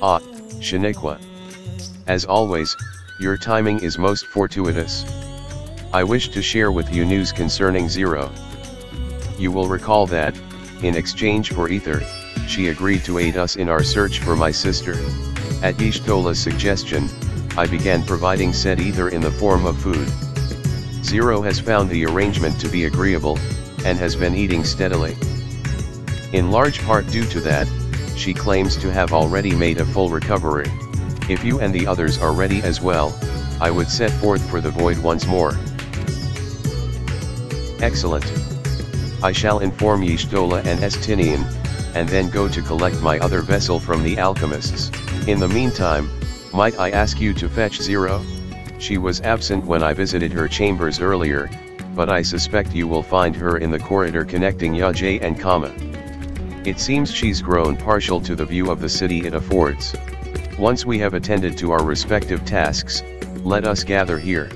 Ah, Shaniqua. As always, your timing is most fortuitous. I wish to share with you news concerning Zero. You will recall that, in exchange for Ether, she agreed to aid us in our search for my sister. At Y'shtola's suggestion, I began providing said Ether in the form of food. Zero has found the arrangement to be agreeable, and has been eating steadily. In large part due to that, she claims to have already made a full recovery. If you and the others are ready as well, I would set forth for the void once more. Excellent. I shall inform Y'shtola and Estinian, and then go to collect my other vessel from the alchemists. In the meantime, might I ask you to fetch Zero? She was absent when I visited her chambers earlier, but I suspect you will find her in the corridor connecting Yaj and Kama. It seems she's grown partial to the view of the city it affords. Once we have attended to our respective tasks, let us gather here.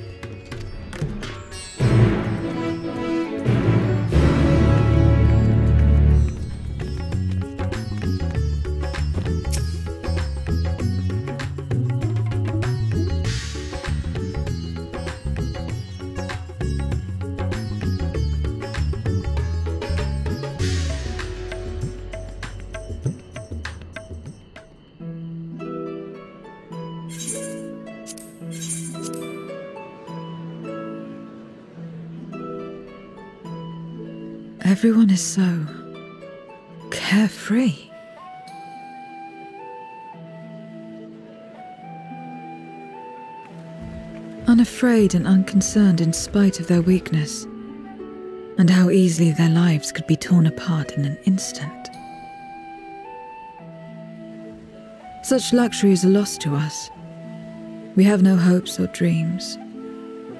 Is so carefree. Unafraid and unconcerned in spite of their weakness, and how easily their lives could be torn apart in an instant. Such luxury is a loss to us. We have no hopes or dreams,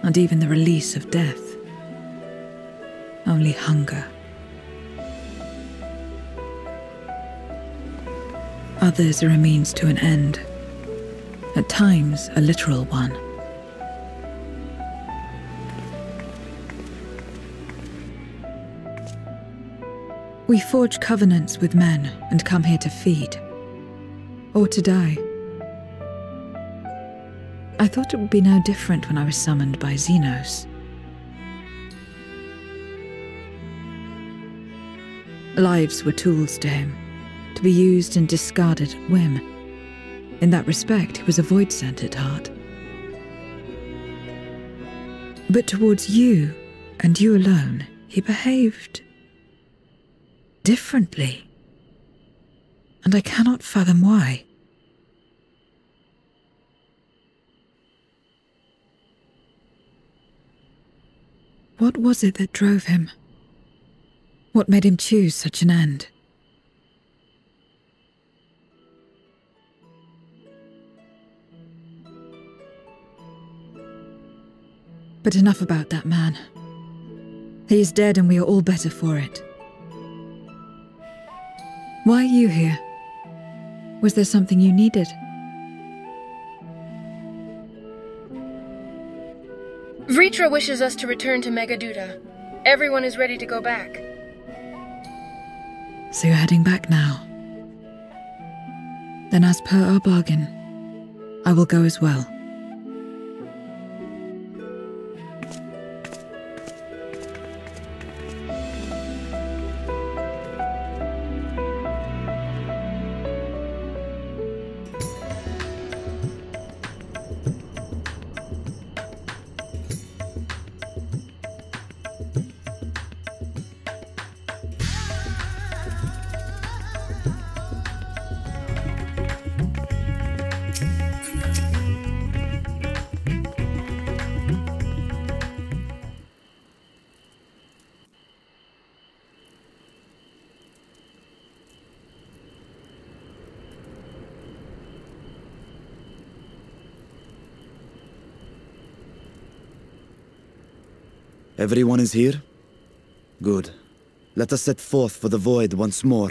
and even the release of death. Only hunger. Others are a means to an end, at times a literal one. We forge covenants with men and come here to feed, or to die. I thought it would be no different when I was summoned by Zenos. Lives were tools to him, to be used and discarded at whim. In that respect, he was a Voidsent at heart. But towards you, and you alone, he behaved differently. And I cannot fathom why. What was it that drove him? What made him choose such an end? But enough about that man. He is dead and we are all better for it. Why are you here? Was there something you needed? Vrtra wishes us to return to Meghaduta. Everyone is ready to go back. So you're heading back now? Then, as per our bargain, I will go as well. Everyone is here? Good. Let us set forth for the Void once more.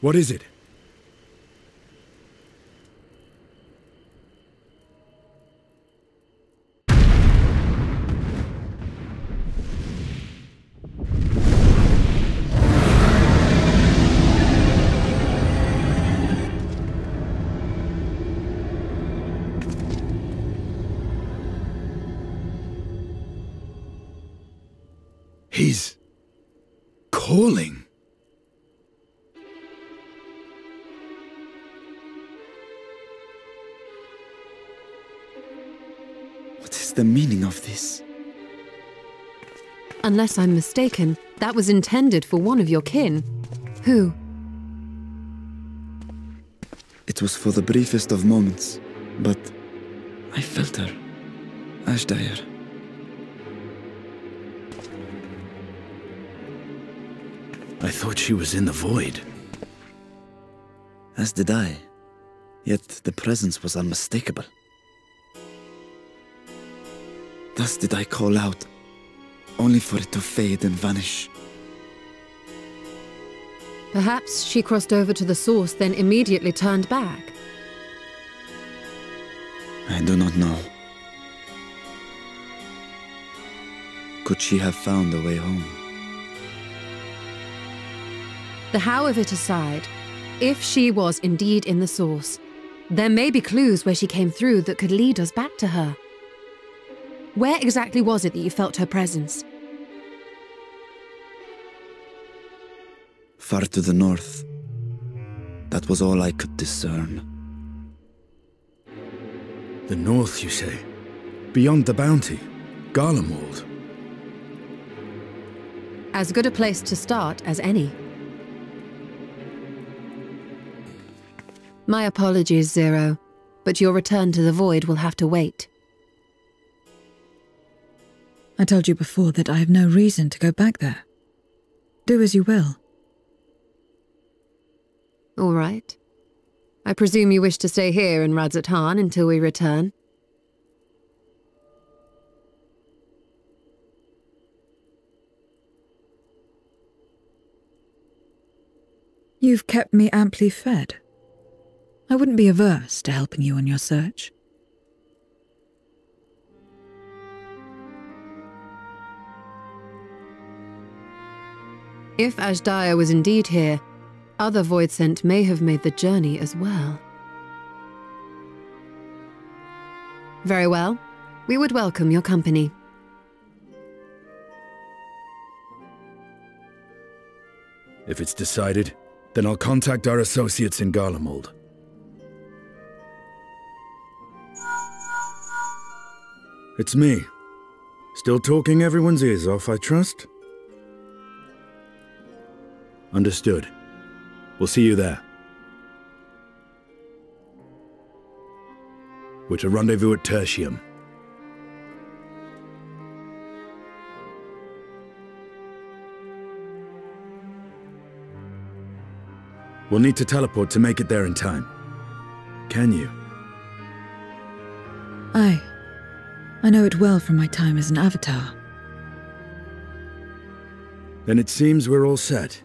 What is it? Unless I'm mistaken, that was intended for one of your kin. Who? It was for the briefest of moments, but I felt her. Azdaja. I thought she was in the void. As did I. Yet the presence was unmistakable. Thus did I call out, only for it to fade and vanish. Perhaps she crossed over to the source, then immediately turned back. I do not know. Could she have found a way home? The how of it aside, if she was indeed in the source, there may be clues where she came through that could lead us back to her. Where exactly was it that you felt her presence? Far to the north. That was all I could discern. The north, you say? Beyond the bounty? Garlemald? As good a place to start as any. My apologies, Zero, but your return to the Void will have to wait. I told you before that I have no reason to go back there. Do as you will. All right. I presume you wish to stay here in Radz-at-Han until we return. You've kept me amply fed. I wouldn't be averse to helping you on your search. If Azdaja was indeed here, other Void Voidsent may have made the journey as well. Very well. We would welcome your company. If it's decided, then I'll contact our associates in Garlemald. It's me. Still talking everyone's ears off, I trust? Understood. We'll see you there. We're to rendezvous at Tertium. We'll need to teleport to make it there in time. Can you? Aye. I know it well from my time as an avatar. Then it seems we're all set.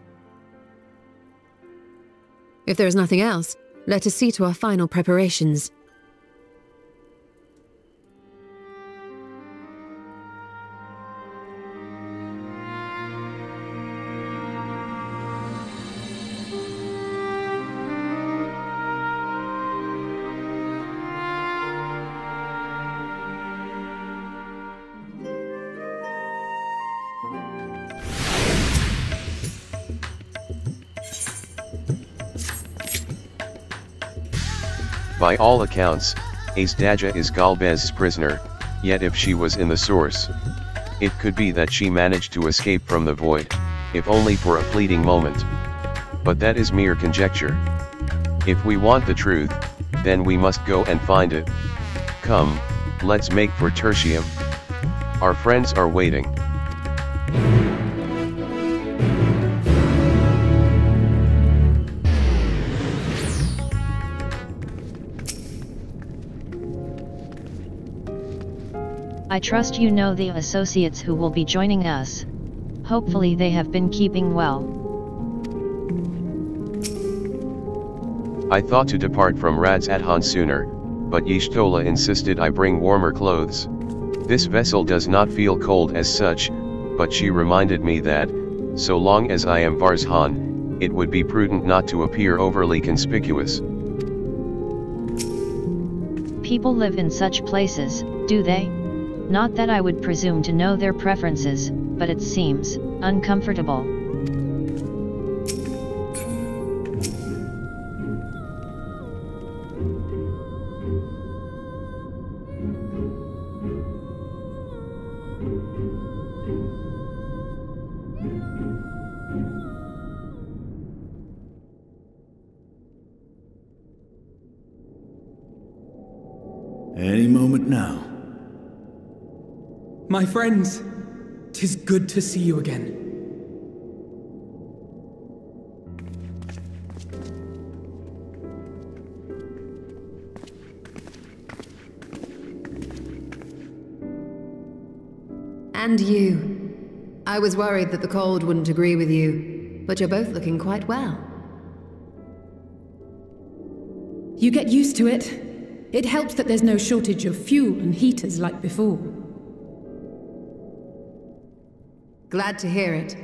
If there is nothing else, let us see to our final preparations. By all accounts, Azdaja is Golbez's prisoner, yet if she was in the source, it could be that she managed to escape from the void, if only for a fleeting moment. But that is mere conjecture. If we want the truth, then we must go and find it. Come, let's make for Tertium. Our friends are waiting. I trust you know the associates who will be joining us. Hopefully they have been keeping well. I thought to depart from Radz-at-Han sooner, but Y'shtola insisted I bring warmer clothes. This vessel does not feel cold as such, but she reminded me that, so long as I am Varshahn, it would be prudent not to appear overly conspicuous. People live in such places, do they? Not that I would presume to know their preferences, but it seems. Uncomfortable. My friends, tis good to see you again. And you. I was worried that the cold wouldn't agree with you, but you're both looking quite well. You get used to it. It helps that there's no shortage of fuel and heaters like before. Glad to hear it.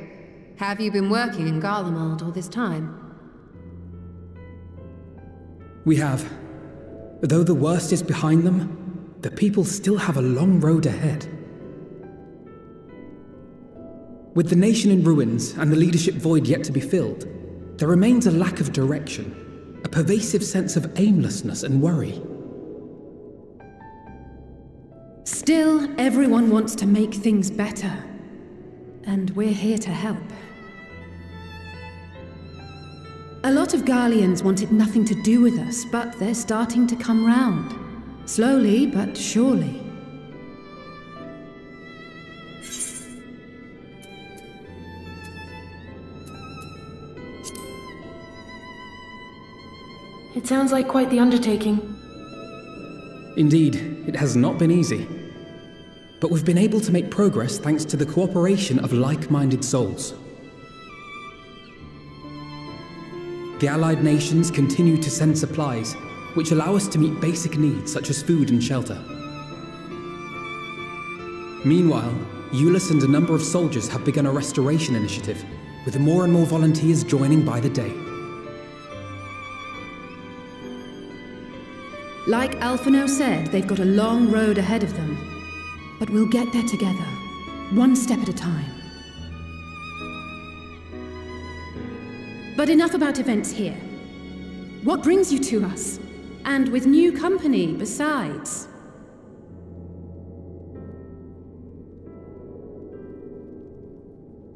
Have you been working in Garlemald all this time? We have. Though the worst is behind them, the people still have a long road ahead. With the nation in ruins and the leadership void yet to be filled, there remains a lack of direction, a pervasive sense of aimlessness and worry. Still, everyone wants to make things better. And we're here to help. A lot of Garleans wanted nothing to do with us, but they're starting to come round. Slowly, but surely. It sounds like quite the undertaking. Indeed, it has not been easy. But we've been able to make progress thanks to the cooperation of like-minded souls. The Allied nations continue to send supplies, which allow us to meet basic needs such as food and shelter. Meanwhile, Jullus and a number of soldiers have begun a restoration initiative, with more and more volunteers joining by the day. Like Alphinaud said, they've got a long road ahead of them. But we'll get there together, one step at a time. But enough about events here. What brings you to us? And with new company, besides.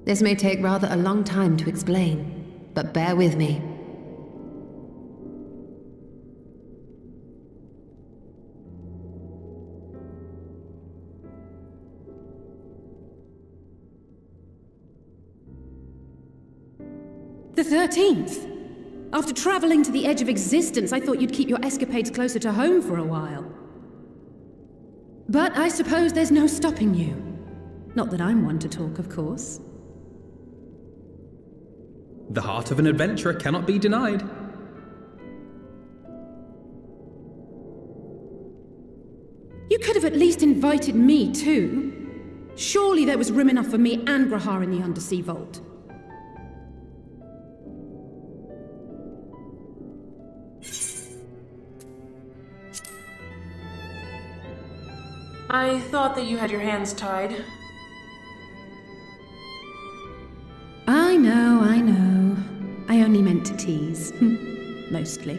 This may take rather a long time to explain, but bear with me. The 13th? After traveling to the edge of existence, I thought you'd keep your escapades closer to home for a while. But I suppose there's no stopping you. Not that I'm one to talk, of course. The heart of an adventurer cannot be denied. You could have at least invited me, too. Surely there was room enough for me and G'raha in the Undersea Vault. I thought that you had your hands tied. I know, I know. I only meant to tease. Hmm, mostly.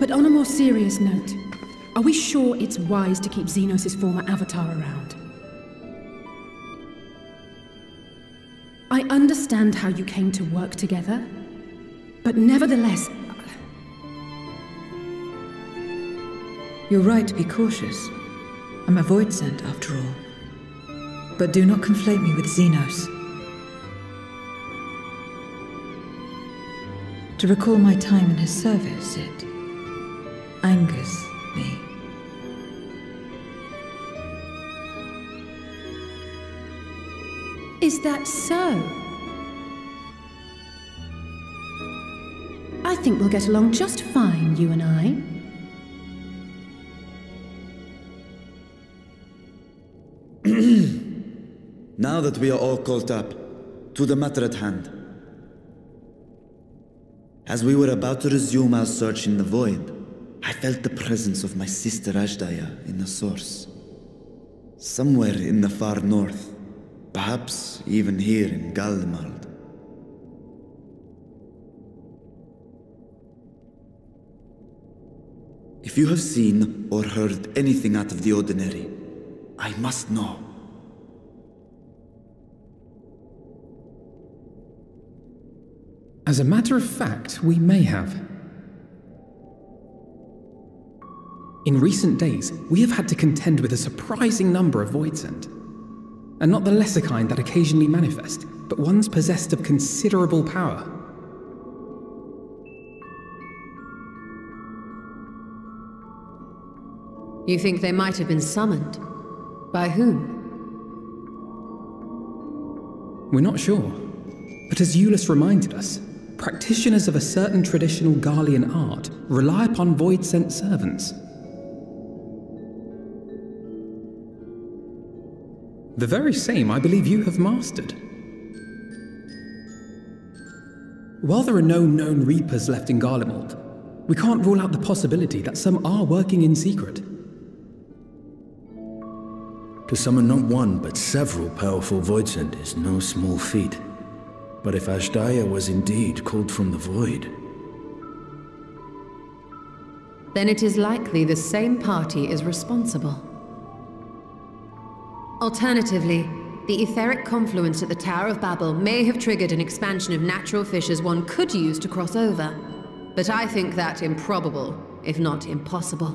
But on a more serious note, are we sure it's wise to keep Zenos' former avatar around? I understand how you came to work together, but nevertheless, You're right to be cautious. I'm a Voidsent, after all. But do not conflate me with Zenos. To recall my time in his service, it angers me. is that so? I think we'll get along just fine, you and I. Now that we are all caught up, to the matter at hand. As we were about to resume our search in the void, I felt the presence of my sister Azdaja in the source. Somewhere in the far north. Perhaps even here in Garlemald. If you have seen or heard anything out of the ordinary, I must know. As a matter of fact, we may have. In recent days, we have had to contend with a surprising number of Voidsent. And not the lesser kind that occasionally manifest, but ones possessed of considerable power. You think they might have been summoned? By whom? We're not sure. But as Jullus reminded us, practitioners of a certain traditional Garlean art rely upon Voidsent servants. The very same I believe you have mastered. While there are no known Reapers left in Garlemald, we can't rule out the possibility that some are working in secret. To summon not one, but several powerful Voidsent is no small feat. But if Azdaja was indeed called from the Void... Then it is likely the same party is responsible. Alternatively, the etheric confluence at the Tower of Babil may have triggered an expansion of natural fissures one could use to cross over. But I think that improbable, if not impossible.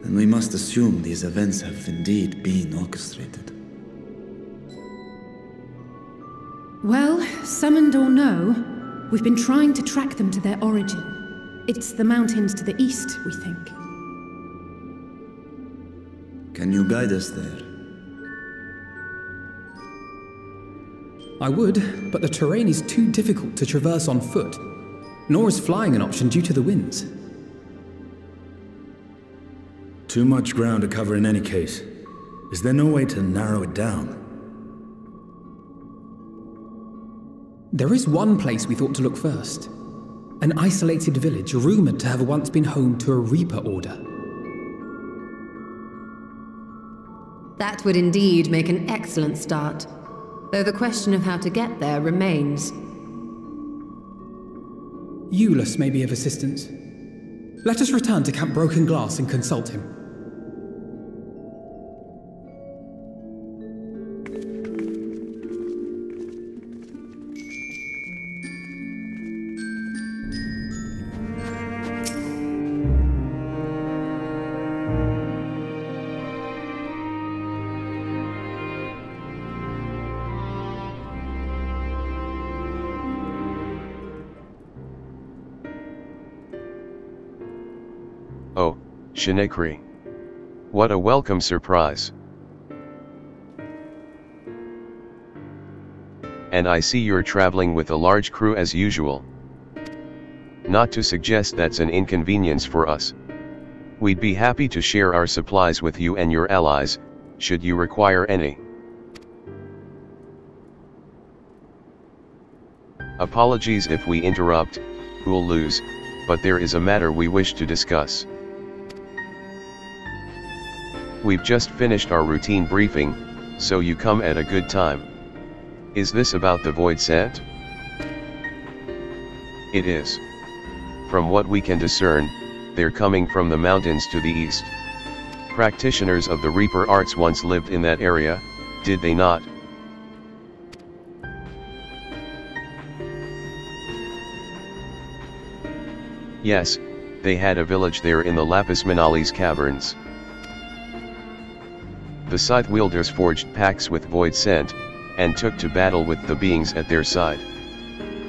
Then we must assume these events have indeed been orchestrated. Well, summoned or no, we've been trying to track them to their origin. It's the mountains to the east, we think. Can you guide us there? I would, but the terrain is too difficult to traverse on foot, nor is flying an option due to the winds. Too much ground to cover in any case. Is there no way to narrow it down? There is one place we thought to look first. An isolated village rumoured to have once been home to a Reaper Order. That would indeed make an excellent start. Though the question of how to get there remains. Jullus may be of assistance. Let us return to Camp Broken Glass and consult him. Shinekri. What a welcome surprise. And I see you're traveling with a large crew as usual. Not to suggest that's an inconvenience for us. We'd be happy to share our supplies with you and your allies, should you require any. Apologies if we interrupt, Jullus, but there is a matter we wish to discuss. We've just finished our routine briefing, so you come at a good time. Is this about the Voidsent? It is. From what we can discern, they're coming from the mountains to the east. Practitioners of the Reaper arts once lived in that area, did they not? Yes, they had a village there in the Lapis Manalis caverns. The Scythe wielders forged pacts with Voidsent, and took to battle with the beings at their side.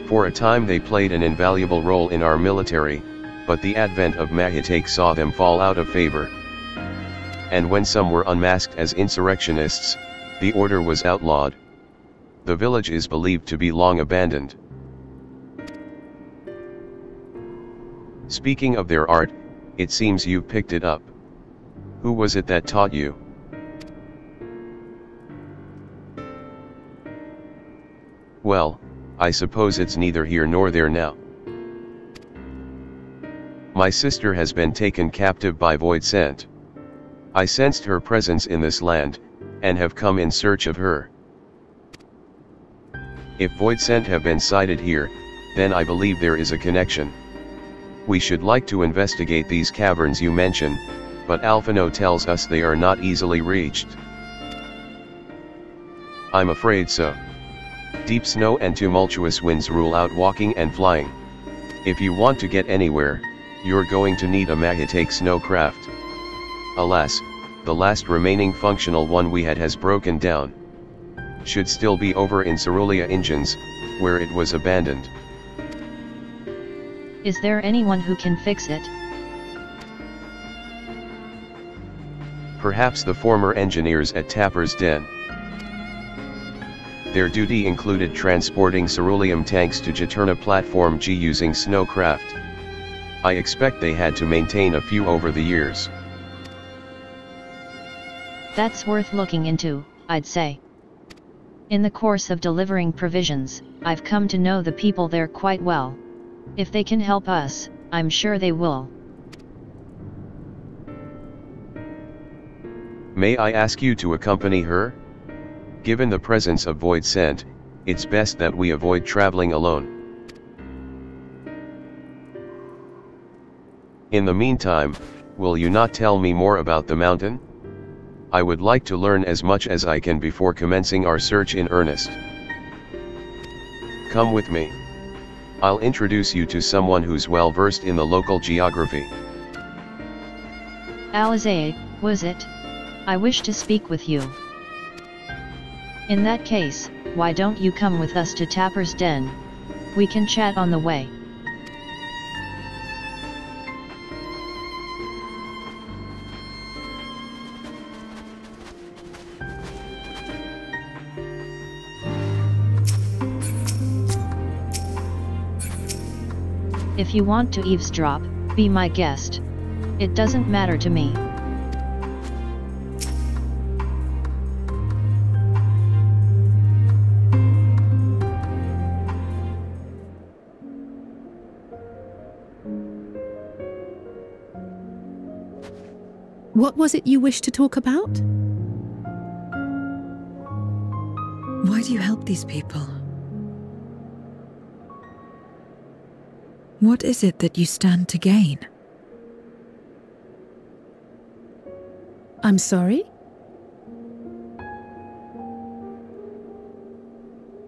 For a time they played an invaluable role in our military, but the advent of Magitek saw them fall out of favor. And when some were unmasked as insurrectionists, the order was outlawed. The village is believed to be long abandoned. Speaking of their art, it seems you picked it up. Who was it that taught you? Well, I suppose it's neither here nor there now. My sister has been taken captive by Voidsent. I sensed her presence in this land, and have come in search of her. If Voidsent have been sighted here, then I believe there is a connection. We should like to investigate these caverns you mention, but Alphinaud tells us they are not easily reached. I'm afraid so. Deep snow and tumultuous winds rule out walking and flying. If you want to get anywhere, you're going to need a Magitek snowcraft. Alas, the last remaining functional one we had has broken down. Should still be over in Cerulean Engines, where it was abandoned. Is there anyone who can fix it? Perhaps the former engineers at Tapper's Den. Their duty included transporting ceruleum tanks to Juturna Platform G using snowcraft. I expect they had to maintain a few over the years. That's worth looking into, I'd say. In the course of delivering provisions, I've come to know the people there quite well. If they can help us, I'm sure they will. May I ask you to accompany her? Given the presence of Voidsent, it's best that we avoid traveling alone. In the meantime, will you not tell me more about the mountain? I would like to learn as much as I can before commencing our search in earnest. Come with me. I'll introduce you to someone who's well versed in the local geography. Alisaie, was it? I wish to speak with you. In that case, why don't you come with us to Tapper's Den? We can chat on the way. If you want to eavesdrop, be my guest. It doesn't matter to me. What was it you wished to talk about? Why do you help these people? What is it that you stand to gain? I'm sorry?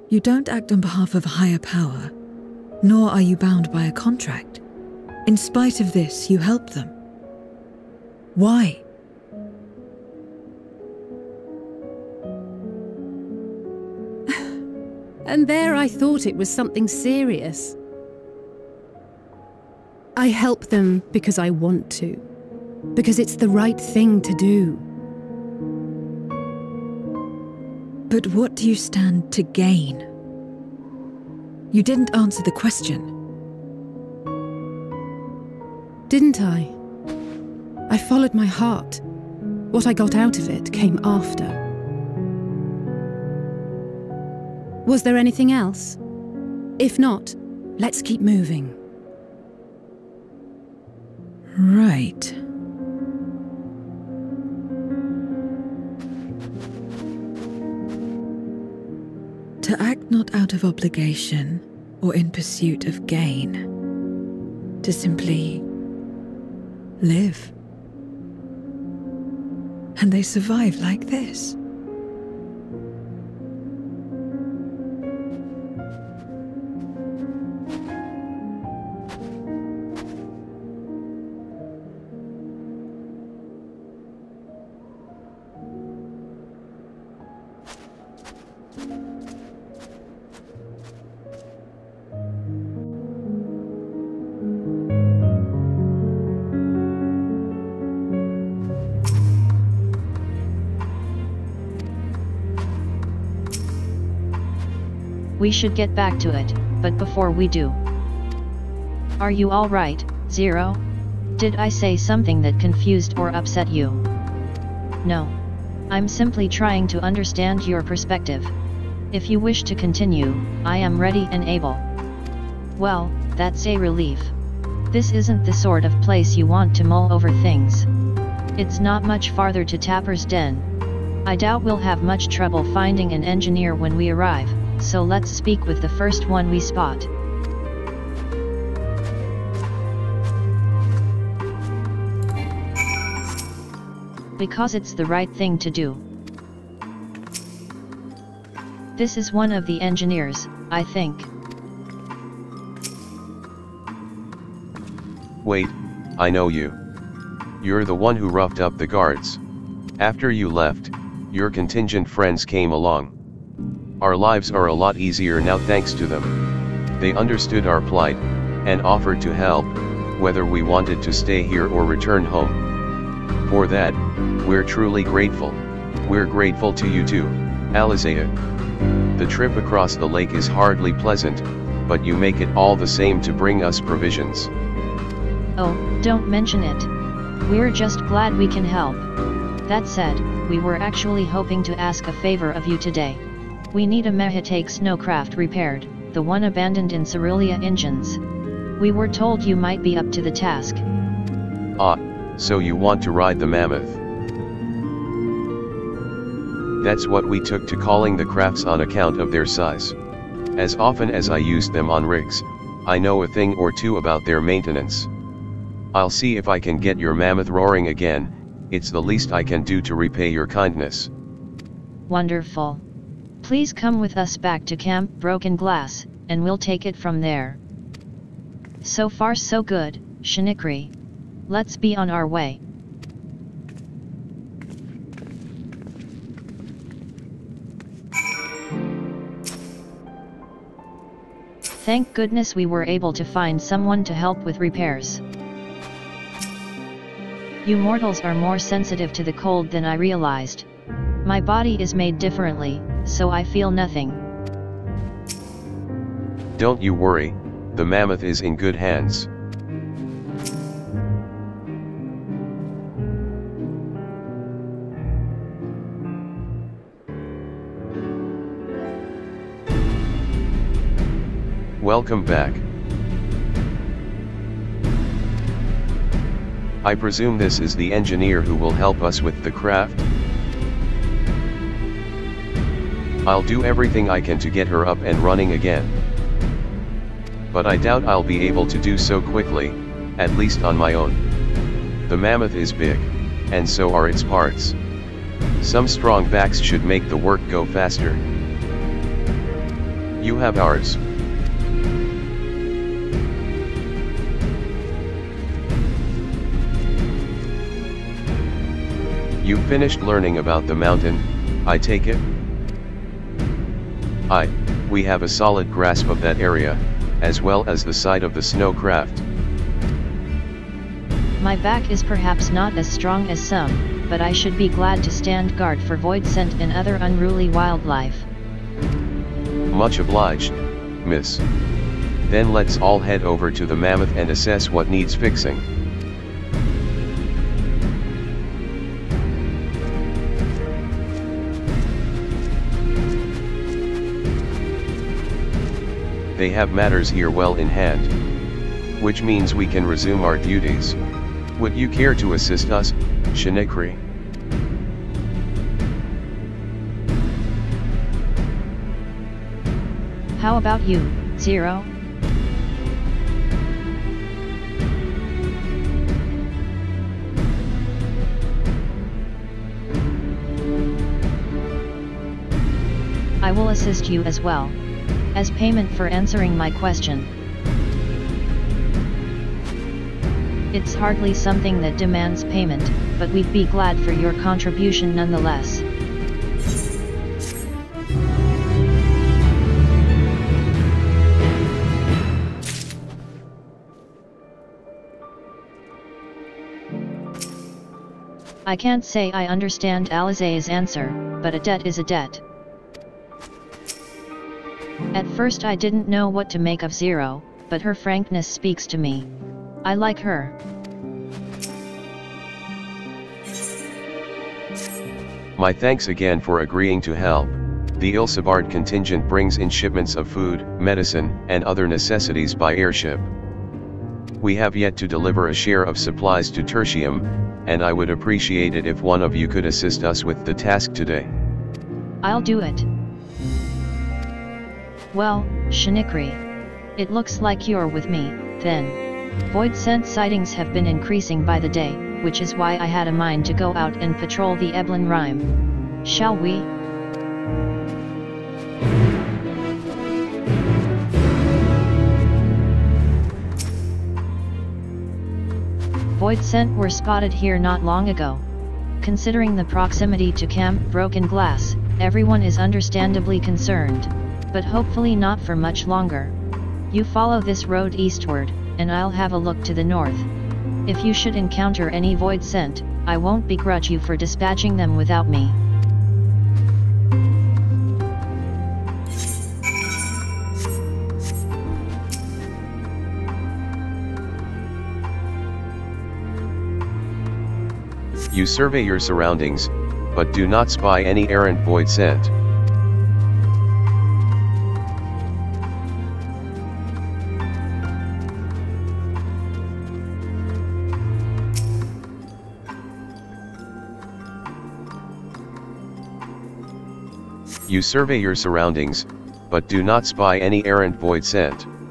You don't act on behalf of a higher power, nor are you bound by a contract. In spite of this, you help them. Why? And there I thought it was something serious. I help them because I want to. Because it's the right thing to do. But what do you stand to gain? You didn't answer the question. Didn't I? I followed my heart. What I got out of it came after. Was there anything else? If not, let's keep moving. Right. To act not out of obligation or in pursuit of gain. To simply live. And they survive like this. Should get back to it, but before we do. Are you alright, Zero? Did I say something that confused or upset you? No. I'm simply trying to understand your perspective. If you wish to continue, I am ready and able. Well, that's a relief. This isn't the sort of place you want to mull over things. It's not much farther to Tapper's Den. I doubt we'll have much trouble finding an engineer when we arrive, so let's speak with the first one we spot. Because it's the right thing to do. This is one of the engineers, I think. Wait, I know you. You're the one who roughed up the guards. After you left, your contingent friends came along. Our lives are a lot easier now thanks to them. They understood our plight, and offered to help, whether we wanted to stay here or return home. For that, we're truly grateful. We're grateful to you too, Alisaie. The trip across the lake is hardly pleasant, but you make it all the same to bring us provisions. Oh, don't mention it. We're just glad we can help. That said, we were actually hoping to ask a favor of you today. We need a Magitek snowcraft repaired, the one abandoned in Cerulia engines. We were told you might be up to the task. Ah, so you want to ride the mammoth. That's what we took to calling the crafts on account of their size. As often as I used them on rigs, I know a thing or two about their maintenance. I'll see if I can get your mammoth roaring again, it's the least I can do to repay your kindness. Wonderful. Please come with us back to Camp Broken Glass, and we'll take it from there. So far so good, Shinikri. Let's be on our way. Thank goodness we were able to find someone to help with repairs. You mortals are more sensitive to the cold than I realized. My body is made differently, so I feel nothing. Don't you worry, the mammoth is in good hands. Welcome back. I presume this is the engineer who will help us with the craft? I'll do everything I can to get her up and running again. But I doubt I'll be able to do so quickly, at least on my own. The mammoth is big, and so are its parts. Some strong backs should make the work go faster. You have ours. You've finished learning about the mountain, I take it? I, we have a solid grasp of that area, as well as the site of the snowcraft. My back is perhaps not as strong as some, but I should be glad to stand guard for Voidsent and other unruly wildlife. Much obliged, miss. Then let's all head over to the mammoth and assess what needs fixing. They have matters here well in hand. Which means we can resume our duties. Would you care to assist us, Shinikri? How about you, Zero? I will assist you as well. As payment for answering my question. It's hardly something that demands payment, but we'd be glad for your contribution nonetheless. I can't say I understand Alisaie's answer, but a debt is a debt. At first I didn't know what to make of Zero, but her frankness speaks to me. I like her. My thanks again for agreeing to help. The Ilsabard contingent brings in shipments of food, medicine, and other necessities by airship. We have yet to deliver a share of supplies to Tertium, and I would appreciate it if one of you could assist us with the task today. I'll do it. Well, Shinikri. It looks like you're with me, then. Voidsent sightings have been increasing by the day, which is why I had a mind to go out and patrol the Eblan Rime. Shall we? Voidsent were spotted here not long ago. Considering the proximity to Camp Broken Glass, everyone is understandably concerned. But hopefully not for much longer. You follow this road eastward, and I'll have a look to the north. If you should encounter any Voidsent, I won't begrudge you for dispatching them without me. You survey your surroundings, but do not spy any errant Voidsent. You survey your surroundings, but do not spy any errant Voidsent. All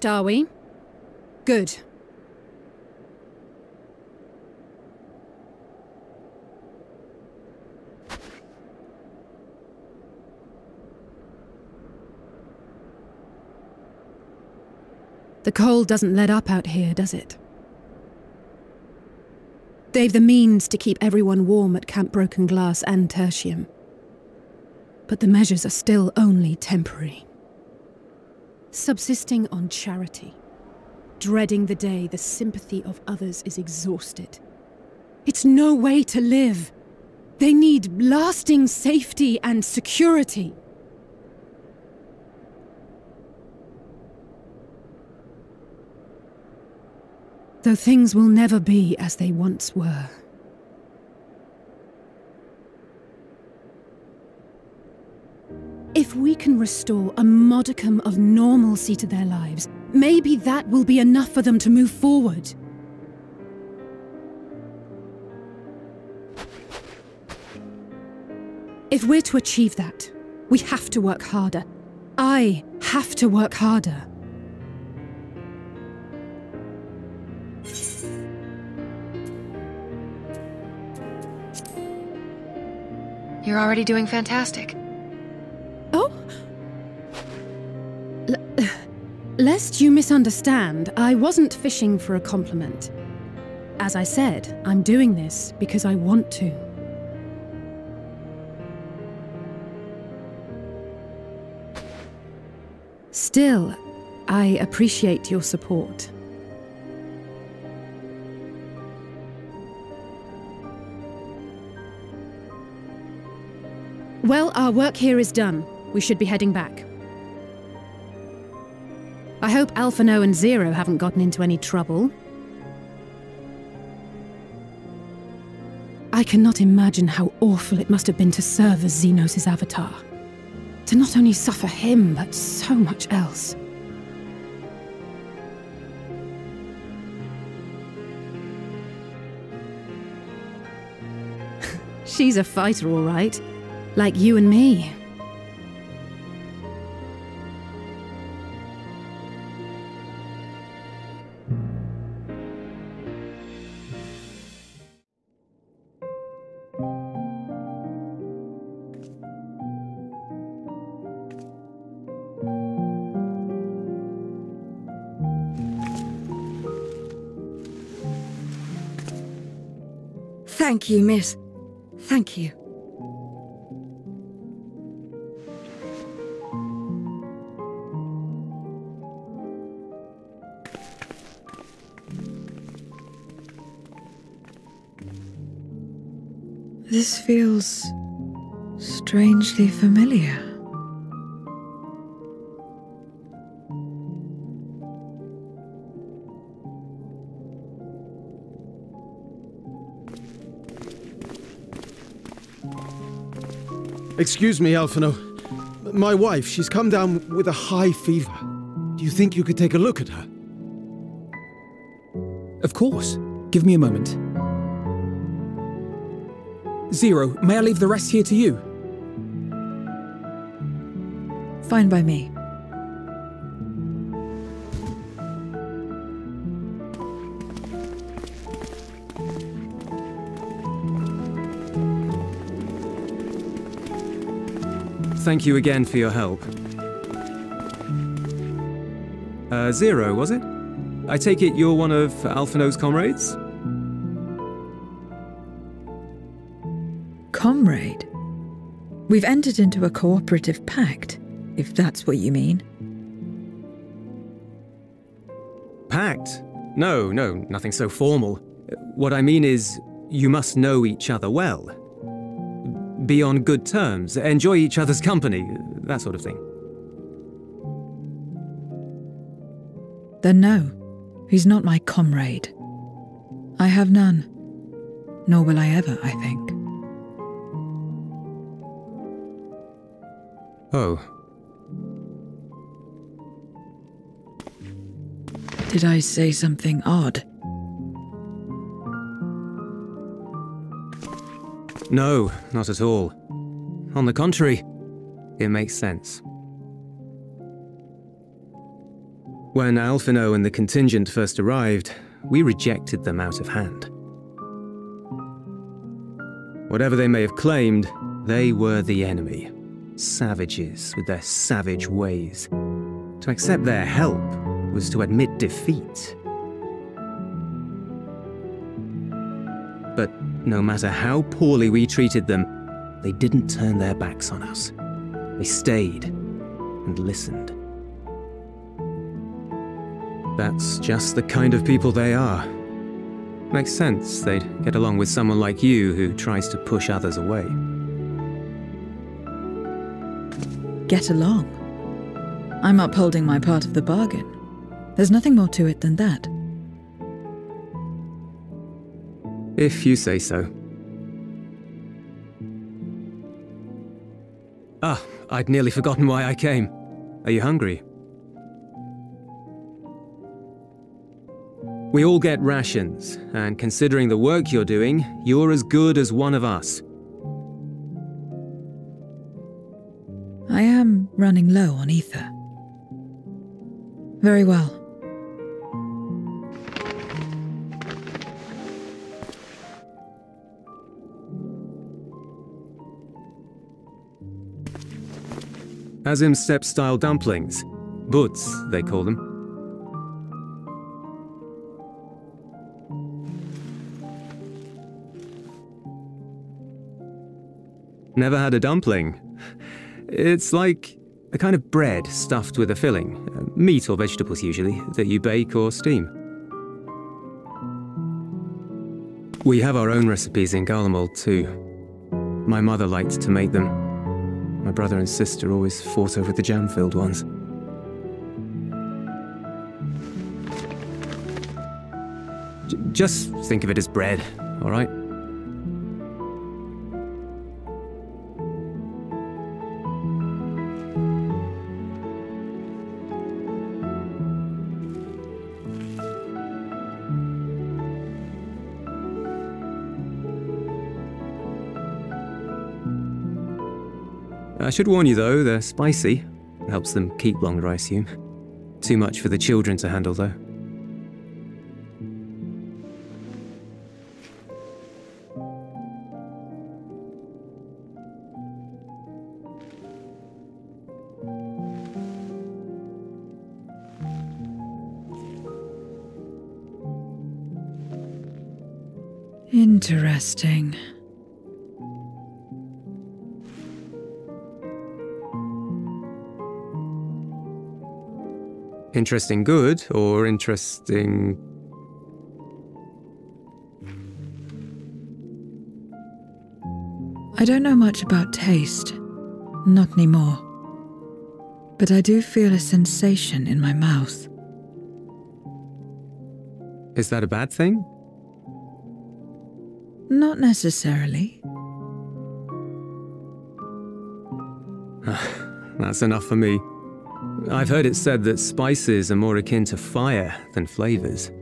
finished, are we? Good. The cold doesn't let up out here, does it? They've the means to keep everyone warm at Camp Broken Glass and Tertium. But the measures are still only temporary. Subsisting on charity. Dreading the day the sympathy of others is exhausted. It's no way to live. They need lasting safety and security. Though things will never be as they once were. If we can restore a modicum of normalcy to their lives, maybe that will be enough for them to move forward. If we're to achieve that, we have to work harder. I have to work harder. You're already doing fantastic. Lest you misunderstand, I wasn't fishing for a compliment. As I said, I'm doing this because I want to. Still, I appreciate your support. Well, our work here is done. We should be heading back. I hope Alphinaud and Zero haven't gotten into any trouble. I cannot imagine how awful it must have been to serve as Zenos' avatar. To not only suffer him, but so much else. She's a fighter, all right. Like you and me. Thank you, miss. Thank you. This feels strangely familiar. Excuse me, Alphinaud. My wife, she's come down with a high fever. Do you think you could take a look at her? Of course. Give me a moment. Zero, may I leave the rest here to you? Fine by me. Thank you again for your help. Uh, Zero, was it? I take it you're one of Alphinaud's comrades? Comrade? We've entered into a cooperative pact, if that's what you mean. Pact? No, no, nothing so formal. What I mean is, you must know each other well. Be on good terms, enjoy each other's company, that sort of thing. Then no, he's not my comrade. I have none. Nor will I ever, I think. Oh. Did I say something odd? No, not at all. On the contrary, it makes sense. When Alphinaud and the contingent first arrived, we rejected them out of hand. Whatever they may have claimed, they were the enemy. Savages with their savage ways. To accept their help was to admit defeat. But no matter how poorly we treated them, they didn't turn their backs on us. They stayed and listened. That's just the kind of people they are. Makes sense they'd get along with someone like you who tries to push others away. Get along. I'm upholding my part of the bargain. There's nothing more to it than that. If you say so. Ah, I'd nearly forgotten why I came. Are you hungry? We all get rations, and considering the work you're doing, you're as good as one of us. I am running low on ether. Very well. Azim steppe style dumplings. Buuz, they call them. Never had a dumpling. It's like a kind of bread stuffed with a filling, meat or vegetables usually, that you bake or steam. We have our own recipes in Garlemald too. My mother liked to make them. My brother and sister always fought over the jam-filled ones. J just think of it as bread, all right? I should warn you though, they're spicy. Helps them keep longer, I assume. Too much for the children to handle though. Interesting. Interesting good or interesting. I don't know much about taste. Not anymore. But I do feel a sensation in my mouth. Is that a bad thing? Not necessarily. That's enough for me. I've heard it said that spices are more akin to fire than flavors.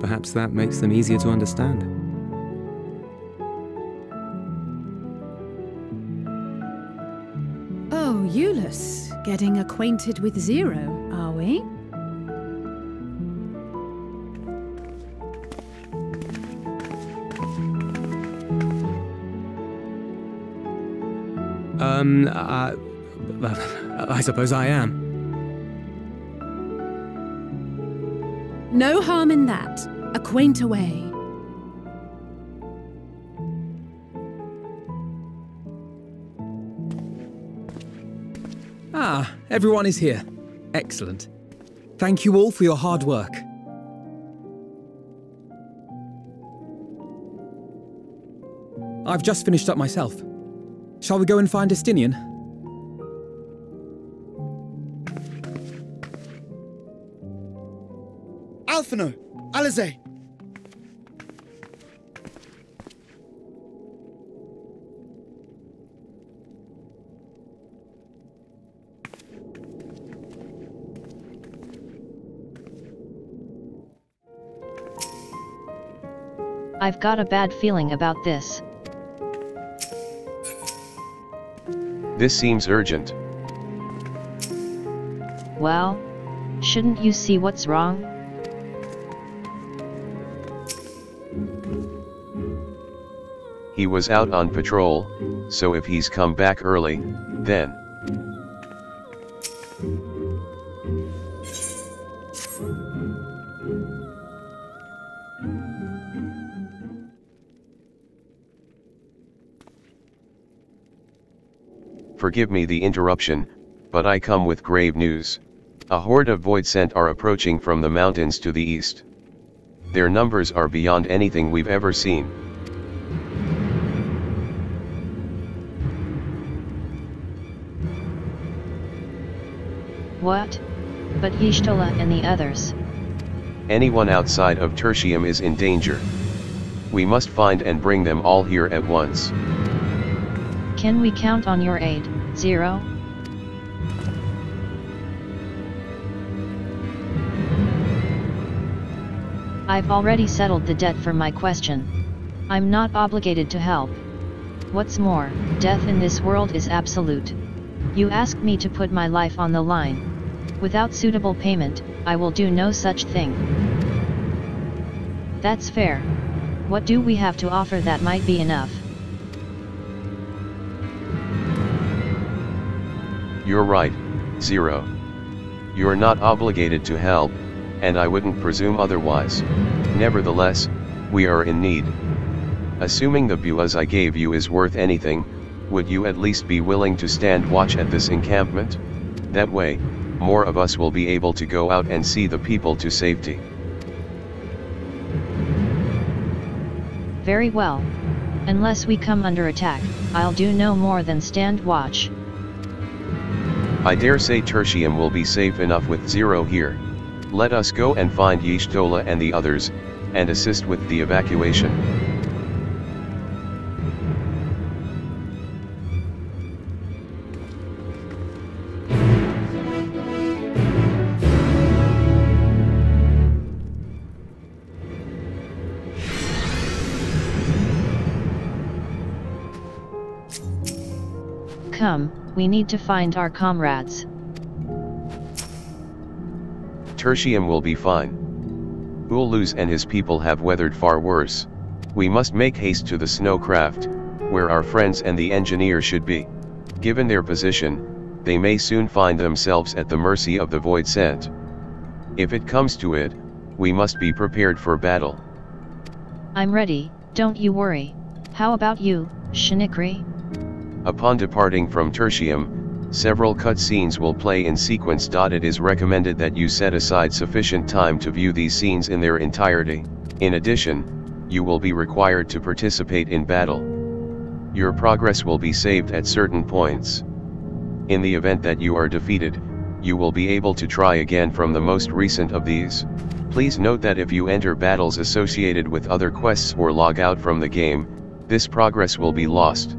Perhaps that makes them easier to understand. Oh, Jullus, getting acquainted with Zero, are we? Um, uh, I suppose I am. No harm in that, a Acquaint away. Ah, everyone is here. Excellent. Thank you all for your hard work. I've just finished up myself. Shall we go and find Estinian? Alphinaud! Alisaie! I've got a bad feeling about this. This seems urgent. Well, shouldn't you see what's wrong? He was out on patrol, so if he's come back early, then. Forgive me the interruption, but I come with grave news. A horde of Voidsent are approaching from the mountains to the east. Their numbers are beyond anything we've ever seen. What? But Y'shtola and the others. Anyone outside of Tertium is in danger. We must find and bring them all here at once. Can we count on your aid, Zero? I've already settled the debt for my question. I'm not obligated to help. What's more, death in this world is absolute. You ask me to put my life on the line. Without suitable payment, I will do no such thing. That's fair. What do we have to offer that might be enough? You're right, Zero. You're not obligated to help, and I wouldn't presume otherwise. Nevertheless, we are in need. Assuming the buuz I gave you is worth anything, would you at least be willing to stand watch at this encampment? That way, more of us will be able to go out and see the people to safety. Very well. Unless we come under attack, I'll do no more than stand watch. I dare say Tertium will be safe enough with Zero here. Let us go and find Y'shtola and the others, and assist with the evacuation. We need to find our comrades. Tertium will be fine. Jullus and his people have weathered far worse. We must make haste to the snowcraft, where our friends and the engineer should be. Given their position, they may soon find themselves at the mercy of the Voidsent. If it comes to it, we must be prepared for battle. I'm ready, don't you worry. How about you, Shinikri? Upon departing from Tertium, several cutscenes will play in sequence. It is recommended that you set aside sufficient time to view these scenes in their entirety. In addition, you will be required to participate in battle. Your progress will be saved at certain points. In the event that you are defeated, you will be able to try again from the most recent of these. Please note that if you enter battles associated with other quests or log out from the game, this progress will be lost.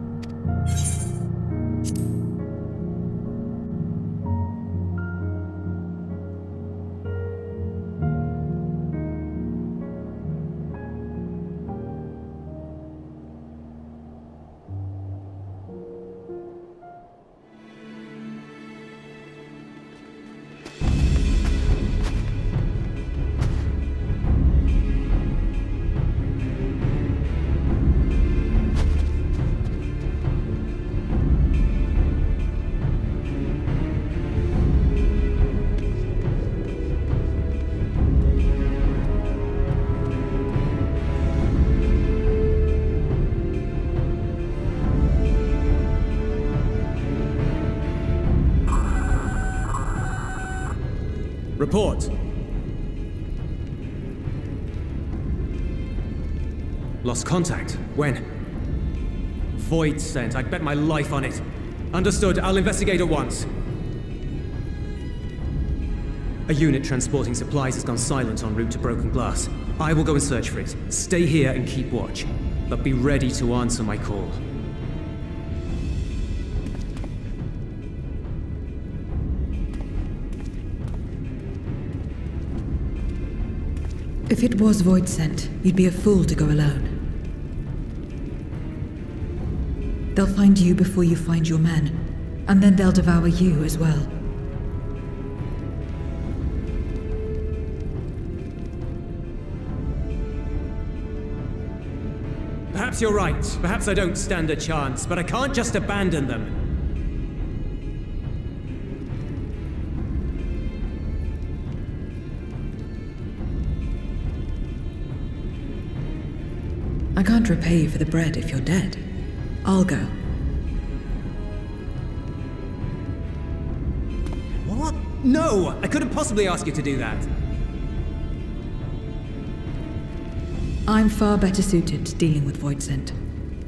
Contact. When? Voidsent. I'd bet my life on it. Understood. I'll investigate at once. A unit transporting supplies has gone silent en route to Broken Glass. I will go and search for it. Stay here and keep watch. But be ready to answer my call. If it was Voidsent, you'd be a fool to go alone. They'll find you before you find your men, and then they'll devour you as well. Perhaps you're right. Perhaps I don't stand a chance, but I can't just abandon them. I can't repay you for the bread if you're dead. I'll go. What? No! I couldn't possibly ask you to do that. I'm far better suited to dealing with Voidsent.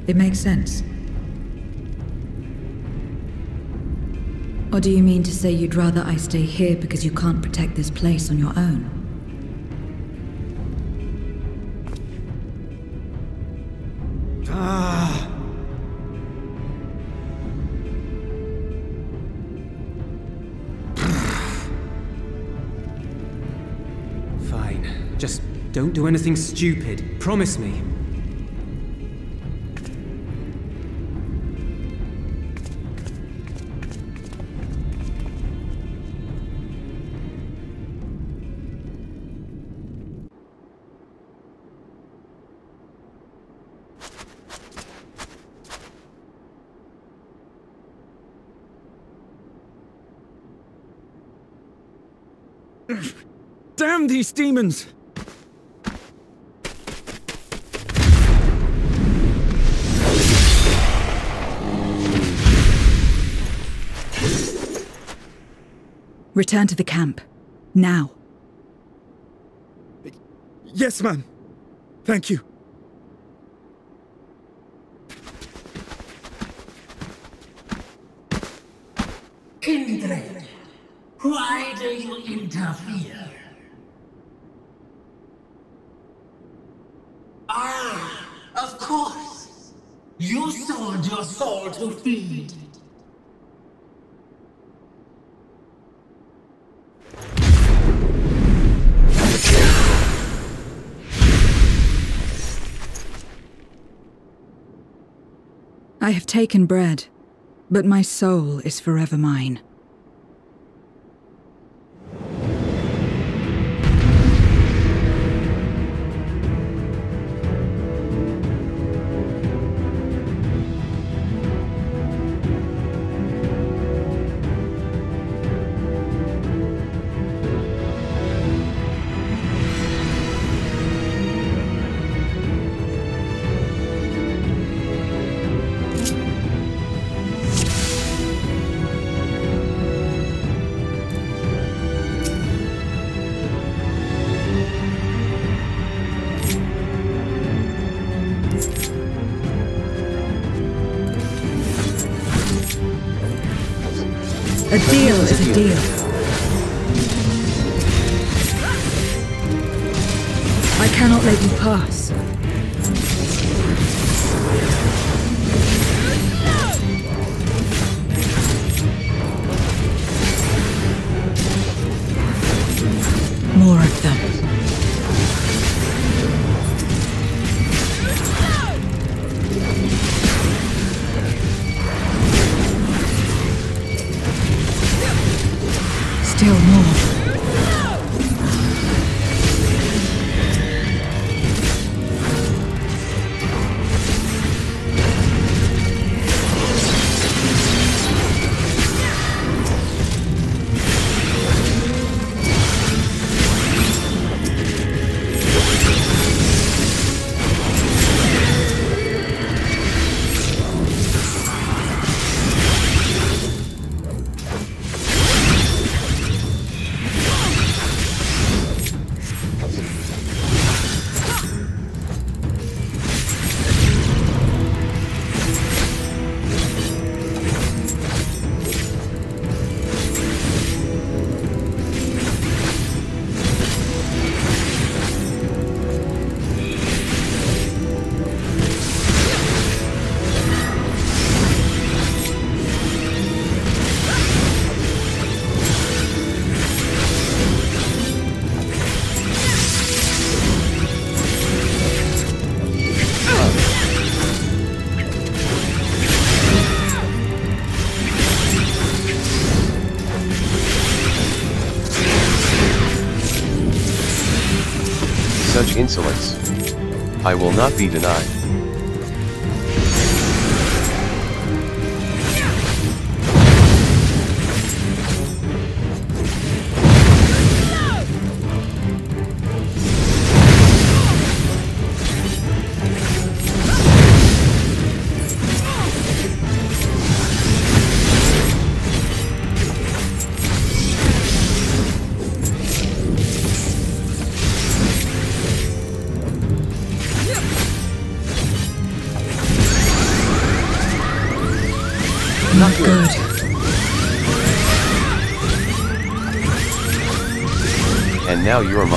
It makes sense. Or do you mean to say you'd rather I stay here because you can't protect this place on your own? Don't do anything stupid. Promise me. Damn these demons! Return to the camp. Now. Yes, ma'am. Thank you. Kindred, why do you interfere? Ah, of course. You sold your soul to feed. I have taken bread, but my soul is forever mine. A deal is a deal. I will not be denied. Now you're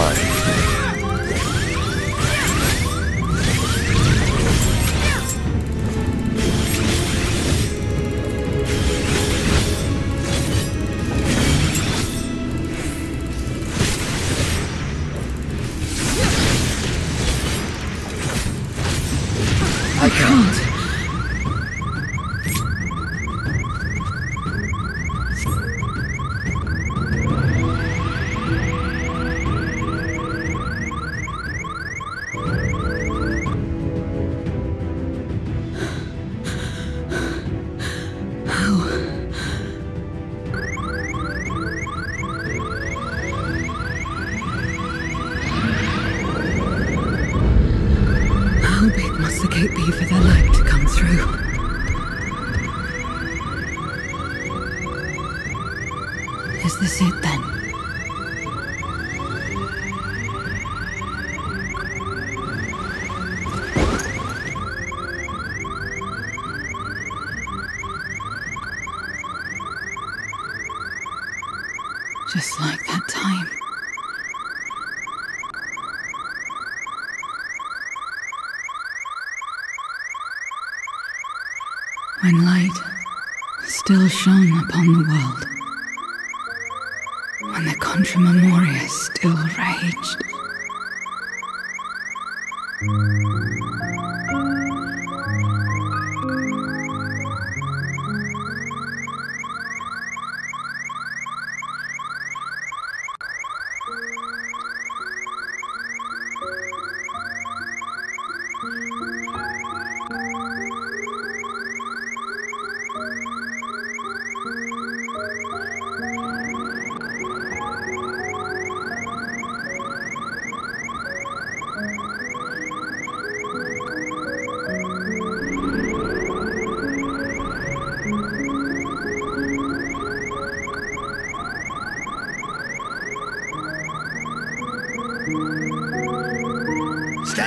upon the world.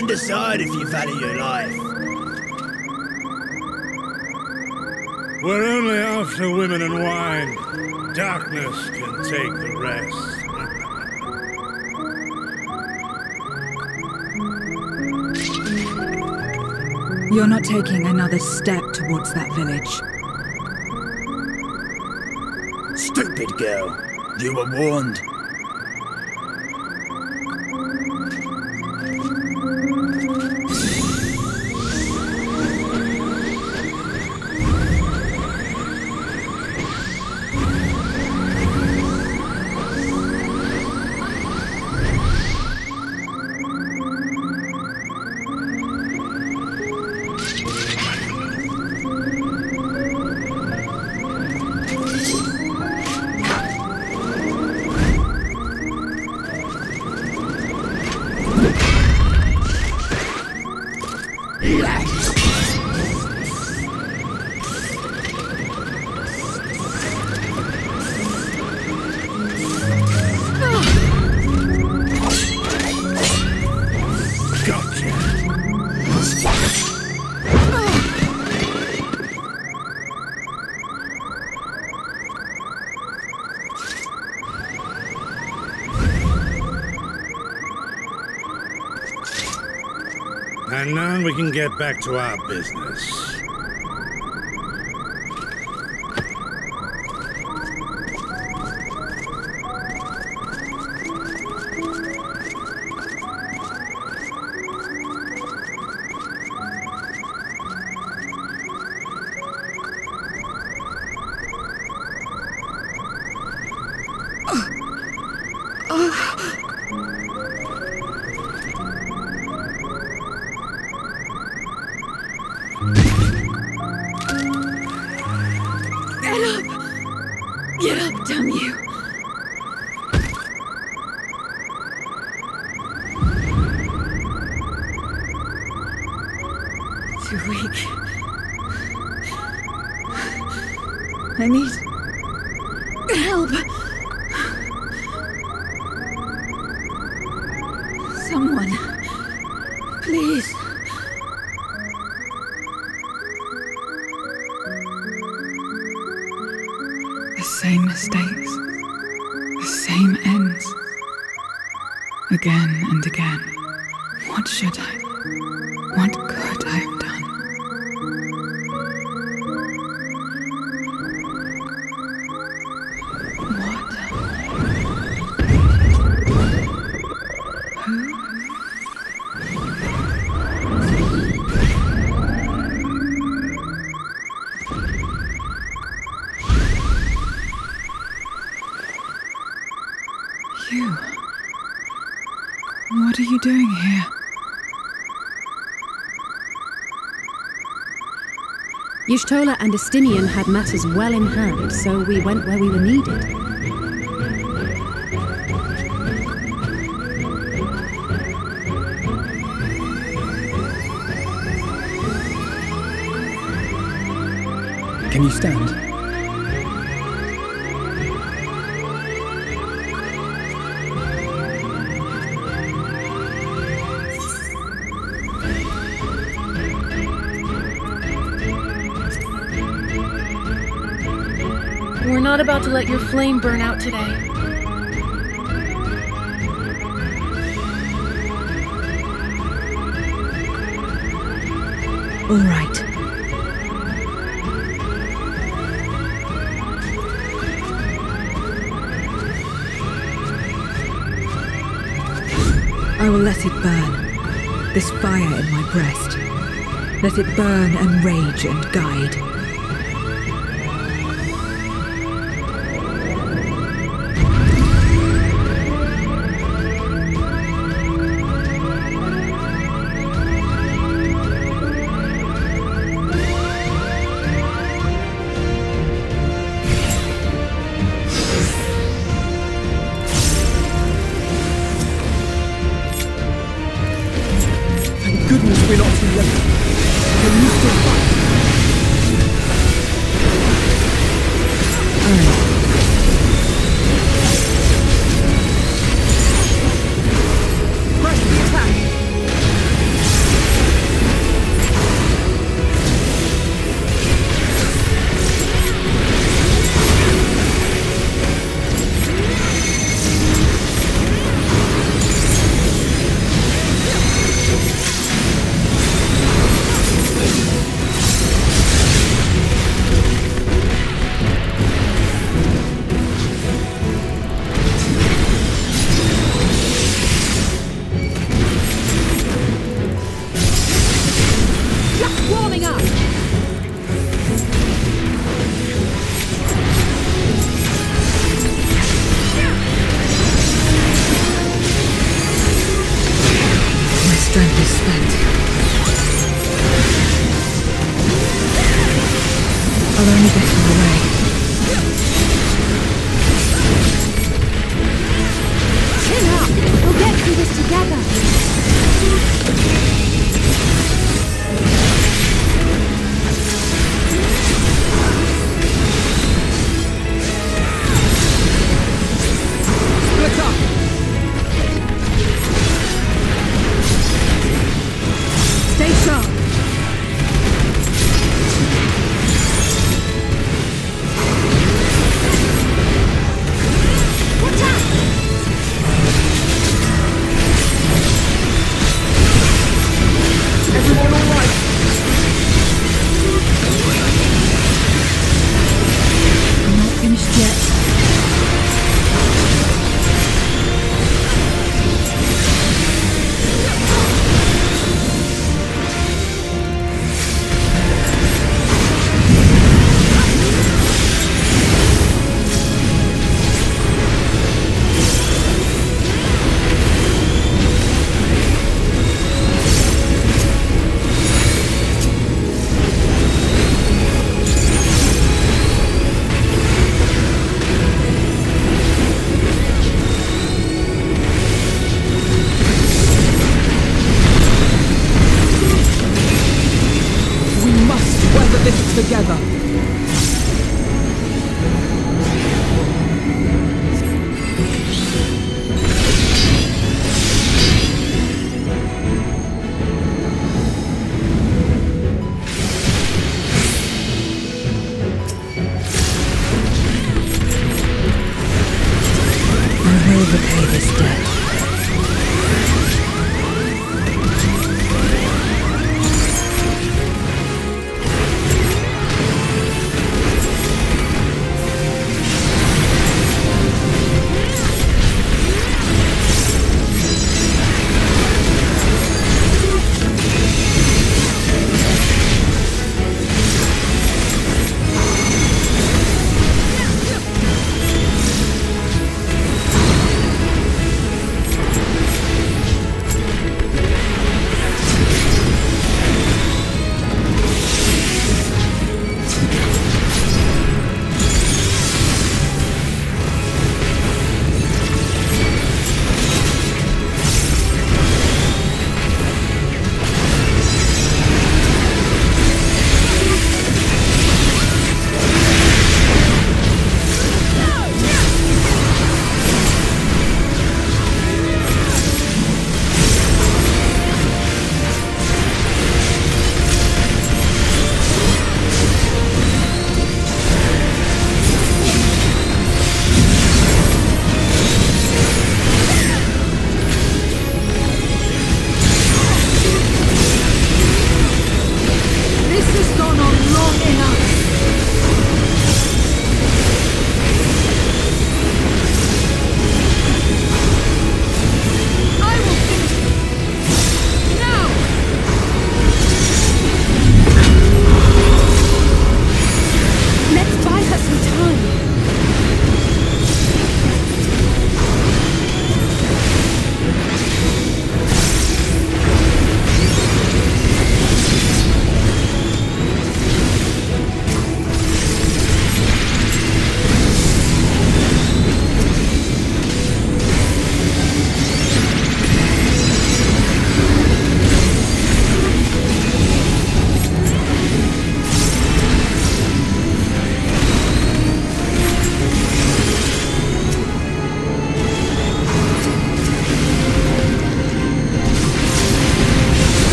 Stand aside if you value your life. We're only after women and wine. Darkness can take the rest. You're not taking another step towards that village. Stupid girl. You were warned. Back to our business. Damn you! Y'shtola and Estinien had matters well in hand, so we went where we were needed. Can you stand? Let your flame burn out today. All right. I will let it burn. This fire in my breast. Let it burn and rage and guide.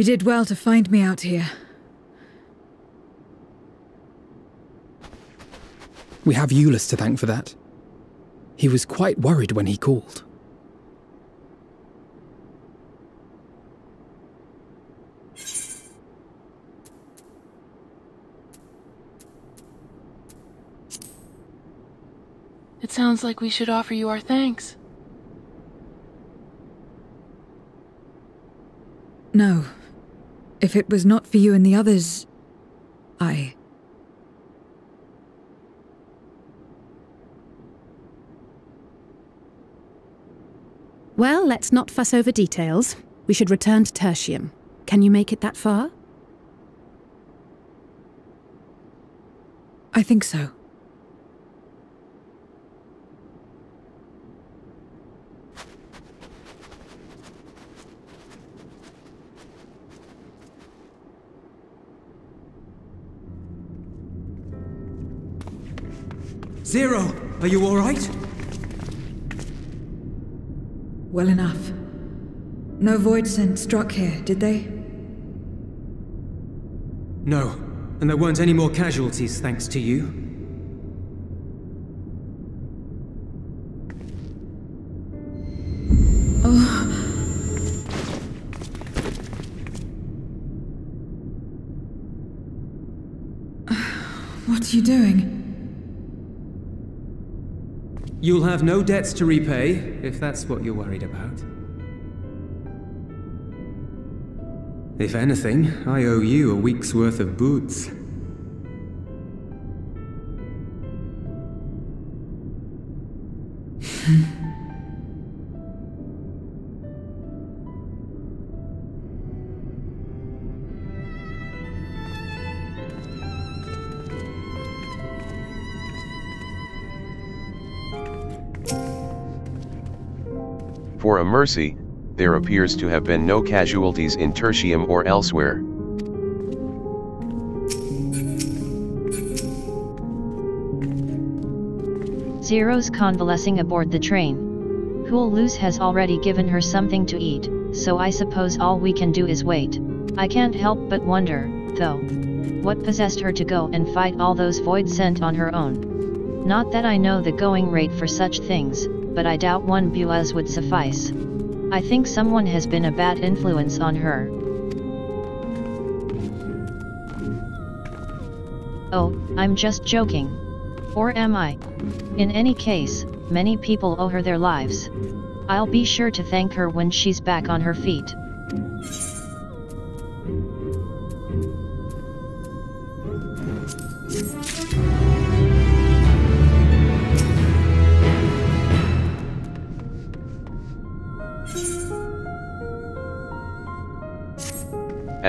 You did well to find me out here. We have Jullus to thank for that. He was quite worried when he called. It sounds like we should offer you our thanks. No. If it was not for you and the others, I. Well, let's not fuss over details. We should return to Tertium. Can you make it that far? I think so. Zero, are you alright? Well enough. No voidsent struck here, did they? No, and there weren't any more casualties thanks to you. Oh. What are you doing? You'll have no debts to repay, if that's what you're worried about. If anything, I owe you a week's worth of boots. For a mercy, there appears to have been no casualties in Tertium or elsewhere. Zero's convalescing aboard the train. Cool Luz has already given her something to eat, so I suppose all we can do is wait. I can't help but wonder, though. What possessed her to go and fight all those voidsent on her own? Not that I know the going rate for such things, but I doubt one buuz would suffice. I think someone has been a bad influence on her. Oh, I'm just joking. Or am I? In any case, many people owe her their lives. I'll be sure to thank her when she's back on her feet.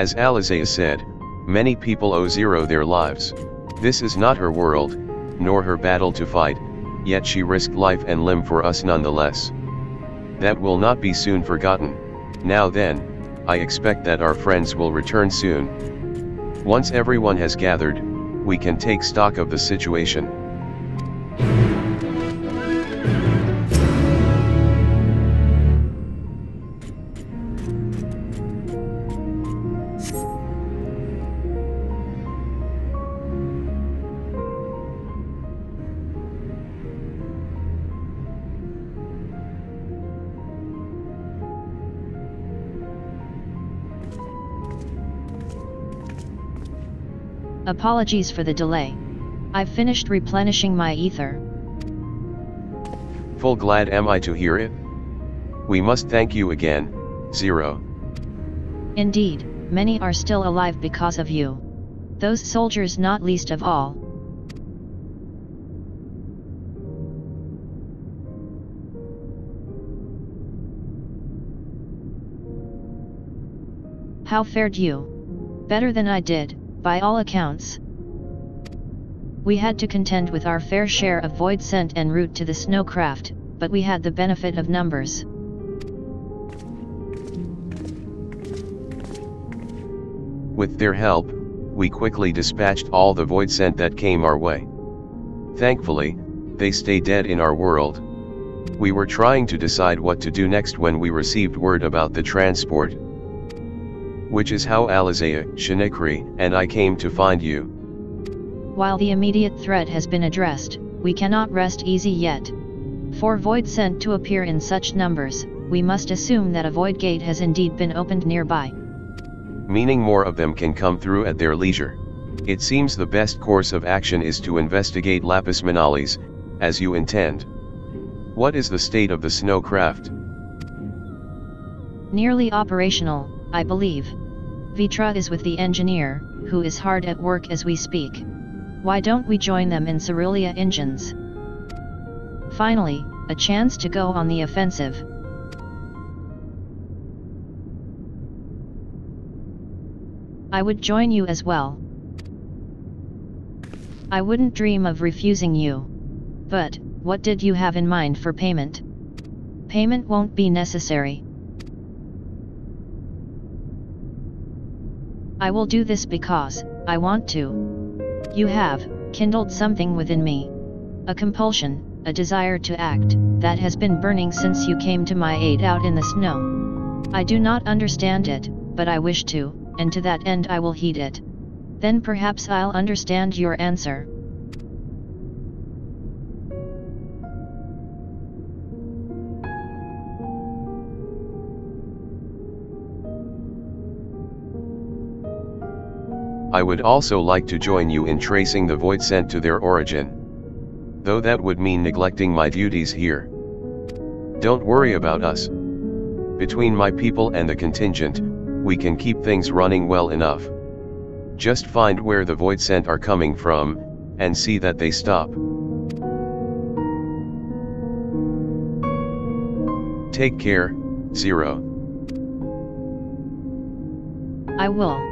As Alisaie said, many people owe Zero their lives. This is not her world, nor her battle to fight, yet she risked life and limb for us nonetheless. That will not be soon forgotten. Now then, I expect that our friends will return soon. Once everyone has gathered, we can take stock of the situation. Apologies for the delay. I've finished replenishing my ether. Full glad am I to hear it. We must thank you again, Zero. Indeed, many are still alive because of you. Those soldiers not least of all. How fared you? Better than I did, by all accounts. We had to contend with our fair share of voidsent en route to the snowcraft, but we had the benefit of numbers. With their help, we quickly dispatched all the voidsent that came our way. Thankfully, they stay dead in our world. We were trying to decide what to do next when we received word about the transport. Which is how Alisaie, Shinekri, and I came to find you. While the immediate threat has been addressed, we cannot rest easy yet. For void sent to appear in such numbers, we must assume that a void gate has indeed been opened nearby. Meaning more of them can come through at their leisure. It seems the best course of action is to investigate Lapis Manalis, as you intend. What is the state of the snowcraft? Nearly operational, I believe. Vrtra is with the engineer, who is hard at work as we speak. Why don't we join them in Cerulea Ingens? Finally, a chance to go on the offensive. I would join you as well. I wouldn't dream of refusing you. But, what did you have in mind for payment? Payment won't be necessary. I will do this because, I want to. You have, kindled something within me. A compulsion, a desire to act, that has been burning since you came to my aid out in the snow. I do not understand it, but I wish to, and to that end I will heed it. Then perhaps I'll understand your answer. I would also like to join you in tracing the void sent to their origin. Though that would mean neglecting my duties here. Don't worry about us. Between my people and the contingent, we can keep things running well enough. Just find where the void sent are coming from, and see that they stop. Take care, Zero. I will.